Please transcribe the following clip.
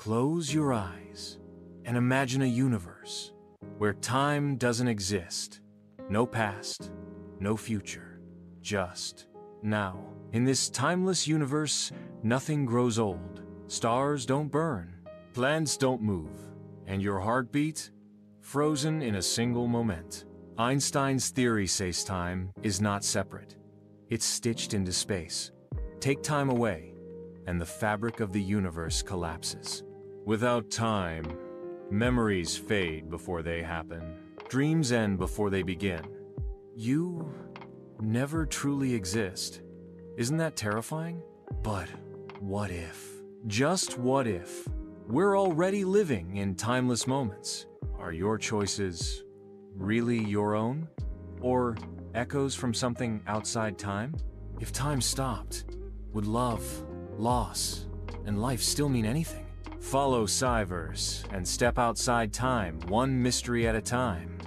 Close your eyes and imagine a universe where time doesn't exist. No past, no future, just now. In this timeless universe, nothing grows old, stars don't burn, planets don't move, and your heartbeat? Frozen in a single moment. Einstein's theory says time is not separate. It's stitched into space. Take time away, and the fabric of the universe collapses. Without time, memories fade before they happen. Dreams end before they begin. You never truly exist. Isn't that terrifying? But what if? Just what if? We're already living in timeless moments. Are your choices really your own? Or echoes from something outside time? If time stopped, would love, loss, and life still mean anything? Follow SciVerse and step outside time, one mystery at a time.